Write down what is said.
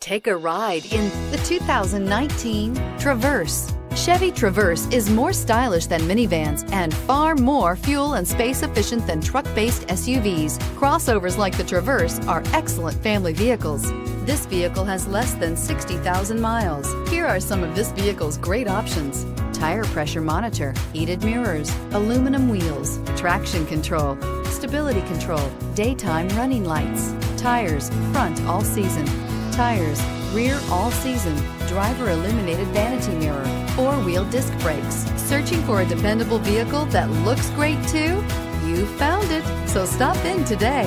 Take a ride in the 2019 Traverse. Chevy Traverse is more stylish than minivans and far more fuel and space efficient than truck based SUVs. Crossovers like the Traverse are excellent family vehicles. This vehicle has less than 60,000 miles. Here are some of this vehicle's great options tire pressure monitor, heated mirrors, aluminum wheels, traction control, stability control, daytime running lights, tires, front all season, tires, rear all season, driver illuminated vanity mirror, four wheel disc brakes. Searching for a dependable vehicle that looks great too? You found it, so stop in today.